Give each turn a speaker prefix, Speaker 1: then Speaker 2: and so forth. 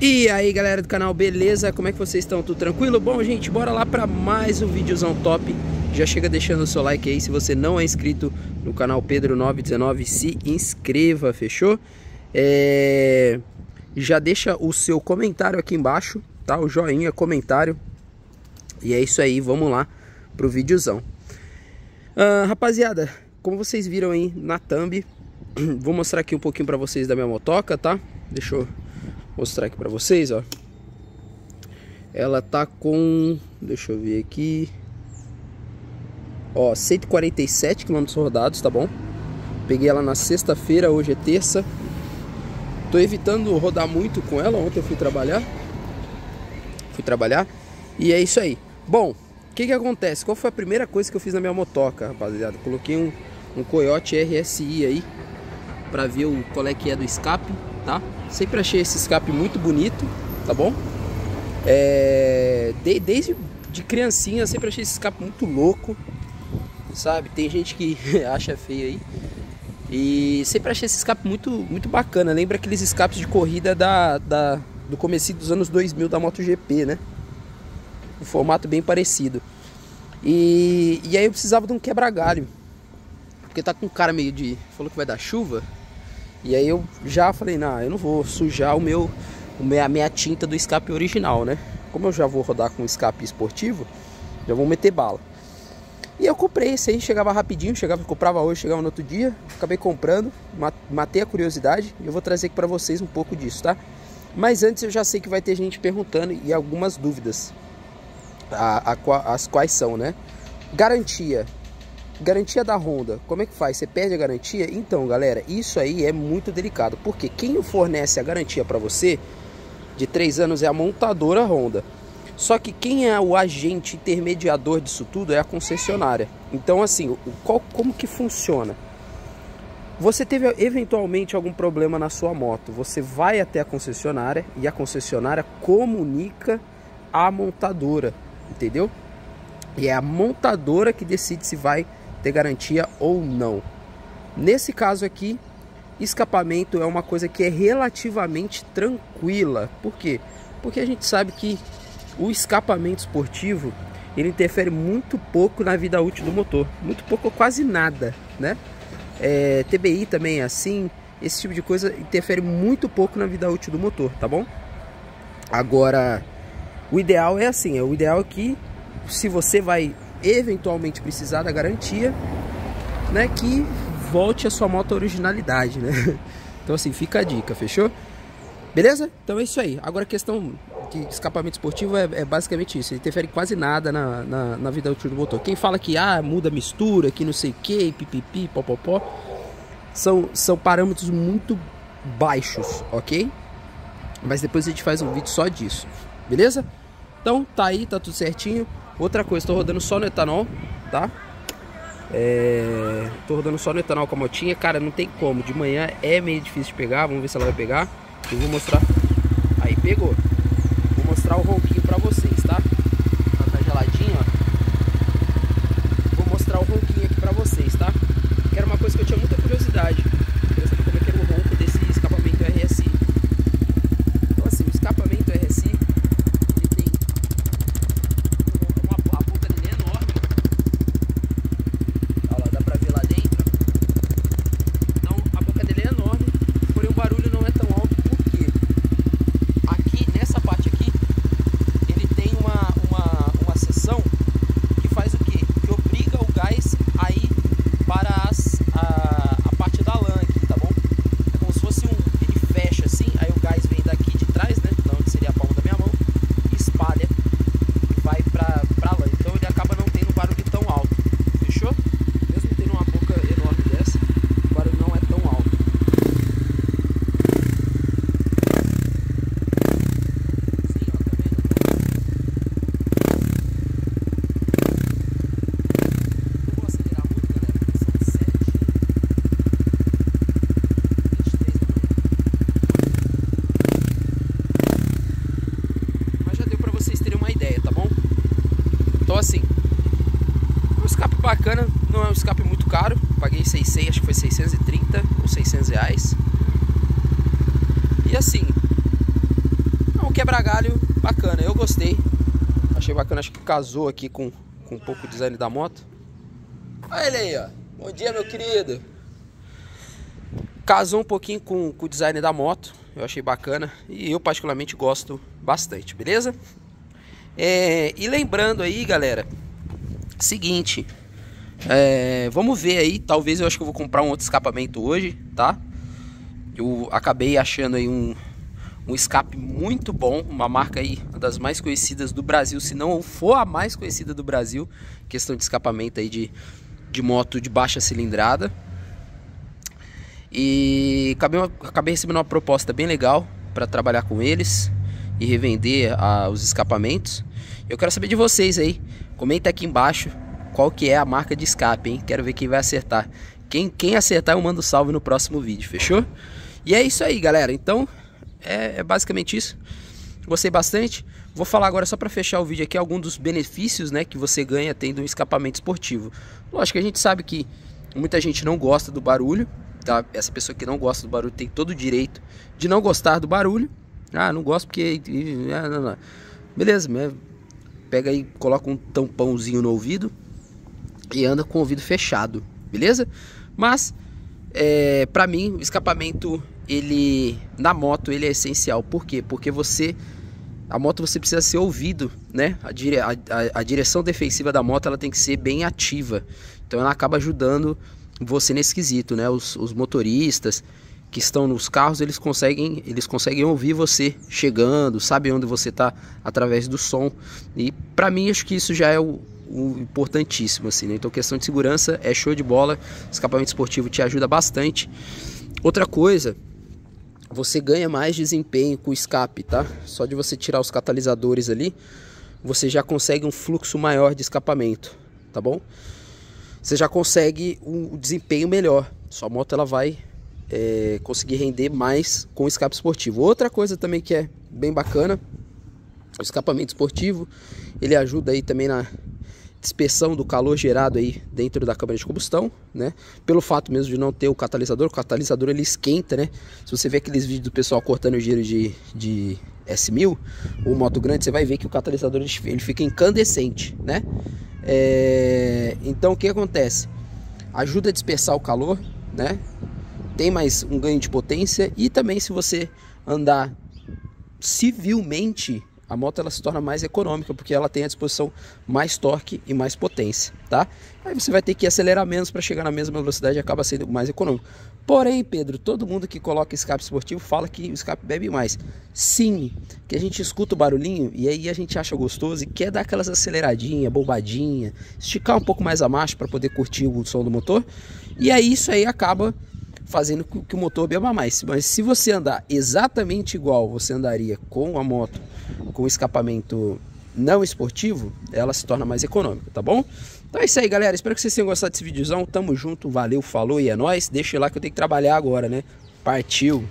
Speaker 1: E aí galera do canal, beleza? Como é que vocês estão? Tudo tranquilo? Bom gente, bora lá para mais um videozão top Já chega deixando o seu like aí, se você não é inscrito no canal Pedro919 Se inscreva, fechou? É... Já deixa o seu comentário aqui embaixo, tá? O joinha, comentário E é isso aí, vamos lá pro videozão uh, Rapaziada, como vocês viram aí na thumb Vou mostrar aqui um pouquinho para vocês da minha motoca, tá? Deixa eu mostrar aqui para vocês, ó. Ela tá com, deixa eu ver aqui, ó, 147 km rodados, tá bom? Peguei ela na sexta-feira, hoje é terça. Tô evitando rodar muito com ela, ontem eu fui trabalhar. Fui trabalhar e é isso aí. Bom, o que que acontece? Qual foi a primeira coisa que eu fiz na minha motoca, rapaziada? Coloquei um, um Coyote RSI aí para ver o qual é que é do escape tá? Sempre achei esse escape muito bonito, tá bom? É, de, desde de criancinha sempre achei esse escape muito louco, sabe? Tem gente que acha feio aí. E sempre achei esse escape muito, muito bacana. Lembra aqueles escapes de corrida da, da, do começo dos anos 2000 da MotoGP, né? Um formato bem parecido. E, e aí eu precisava de um quebra-galho. Porque tá com cara meio de... Falou que vai dar chuva. E aí eu já falei, não, eu não vou sujar o meu, a minha tinta do escape original, né? Como eu já vou rodar com escape esportivo, já vou meter bala. E eu comprei esse aí, chegava rapidinho, chegava, comprava hoje, chegava no outro dia, acabei comprando, matei a curiosidade e eu vou trazer aqui para vocês um pouco disso, tá? Mas antes eu já sei que vai ter gente perguntando e algumas dúvidas, a, a, as quais são, né? Garantia, Garantia da Honda, como é que faz? Você perde a garantia? Então, galera, isso aí é muito delicado, porque quem fornece a garantia para você de 3 anos é a montadora Honda. Só que quem é o agente intermediador disso tudo é a concessionária. Então, assim, qual, como que funciona? Você teve eventualmente algum problema na sua moto, você vai até a concessionária e a concessionária comunica à montadora, entendeu? E é a montadora que decide se vai ter garantia ou não. Nesse caso aqui, escapamento é uma coisa que é relativamente tranquila. Por quê? Porque a gente sabe que o escapamento esportivo ele interfere muito pouco na vida útil do motor, muito pouco ou quase nada, né? É, TBI também é assim, esse tipo de coisa interfere muito pouco na vida útil do motor, tá bom? Agora, o ideal é assim, é o ideal é que se você vai eventualmente precisar da garantia, né, que volte a sua moto originalidade, né? Então assim, fica a dica, fechou? Beleza? Então é isso aí. Agora a questão de escapamento esportivo é, é basicamente isso. Ele interfere quase nada na, na, na, vida útil do motor. Quem fala que ah, muda mistura, que não sei o que, pipipi, popopó, são, são parâmetros muito baixos, ok? Mas depois a gente faz um vídeo só disso, beleza? Então tá aí, tá tudo certinho. Outra coisa, estou rodando só no etanol, tá? É, tô rodando só no etanol com a motinha. Cara, não tem como. De manhã é meio difícil de pegar. Vamos ver se ela vai pegar. Eu vou mostrar. Aí, pegou. Vou mostrar o ronquinho pra vocês, tá? Ela tá geladinha, ó. Vou mostrar o ronquinho aqui pra vocês, tá? Que era uma coisa que eu tinha muita curiosidade. Bacana, não é um escape muito caro. Paguei 600, acho que foi 630 ou 600 reais. E assim, quebra galho bacana, eu gostei. Achei bacana, acho que casou aqui com, com um pouco o design da moto. Olha ele aí, ó. Bom dia, meu querido. Casou um pouquinho com, com o design da moto. Eu achei bacana. E eu particularmente gosto bastante, beleza? É, e lembrando aí, galera, seguinte, é, vamos ver aí, talvez eu acho que eu vou comprar um outro escapamento hoje, tá? Eu acabei achando aí um, um escape muito bom, uma marca aí, uma das mais conhecidas do Brasil, se não for a mais conhecida do Brasil, questão de escapamento aí de, de moto de baixa cilindrada. E acabei, acabei recebendo uma proposta bem legal para trabalhar com eles e revender a, os escapamentos. Eu quero saber de vocês aí. Comenta aqui embaixo qual que é a marca de escape, hein? Quero ver quem vai acertar. Quem, quem acertar eu mando salve no próximo vídeo, fechou? E é isso aí, galera. Então, é, é basicamente isso. Gostei bastante. Vou falar agora só para fechar o vídeo aqui alguns dos benefícios, né, que você ganha tendo um escapamento esportivo. Lógico que a gente sabe que muita gente não gosta do barulho, tá? Essa pessoa que não gosta do barulho tem todo o direito de não gostar do barulho. Ah, não gosto porque ah, não, não. Beleza, pega aí, coloca um tampãozinho no ouvido e anda com o ouvido fechado, beleza? Mas é, para mim o escapamento ele na moto ele é essencial. Por quê? Porque você a moto você precisa ser ouvido, né? A, dire, a, a, direção defensiva da moto ela tem que ser bem ativa. Então ela acaba ajudando você nesse quesito, né? Os, os motoristas que estão nos carros eles conseguem eles conseguem ouvir você chegando, sabem onde você está através do som. E para mim acho que isso já é o, o importantíssimo assim. Né? Então questão de segurança é show de bola. Escapamento esportivo te ajuda bastante. Outra coisa você ganha mais desempenho com o escape, tá? Só de você tirar os catalisadores ali, você já consegue um fluxo maior de escapamento, tá bom? Você já consegue um desempenho melhor. Sua moto ela vai é, conseguir render mais com o escape esportivo. Outra coisa também que é bem bacana, o escapamento esportivo, ele ajuda aí também na dispersão do calor gerado aí dentro da câmara de combustão, né? Pelo fato mesmo de não ter o catalisador, o catalisador ele esquenta, né? Se você vê aqueles vídeos do pessoal cortando o giro de, de S1000 ou moto grande, você vai ver que o catalisador ele fica incandescente, né? É... Então o que acontece? Ajuda a dispersar o calor, né? Tem mais um ganho de potência e também se você andar civilmente a moto ela se torna mais econômica porque ela tem à disposição mais torque e mais potência, tá? Aí você vai ter que acelerar menos para chegar na mesma velocidade e acaba sendo mais econômico. Porém, Pedro, todo mundo que coloca escape esportivo fala que o escape bebe mais. Sim, que a gente escuta o barulhinho e aí a gente acha gostoso e quer dar aquelas aceleradinhas, bombadinha, esticar um pouco mais a marcha para poder curtir o som do motor. E aí isso aí acaba fazendo com que o motor beba mais. Mas se você andar exatamente igual você andaria com a moto com escapamento não esportivo, ela se torna mais econômica, tá bom? Então é isso aí, galera. Espero que vocês tenham gostado desse videozão. Tamo junto, valeu, falou e é nóis. Deixa lá que eu tenho que trabalhar agora, né? Partiu!